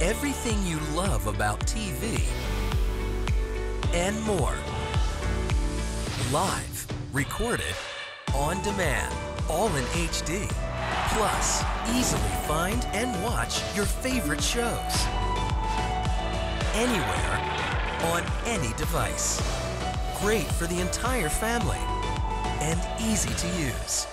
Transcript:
everything you love about TV and more. Live, recorded, on demand, all in HD. Plus, easily find and watch your favorite shows. Anywhere, on any device. Great for the entire family and easy to use.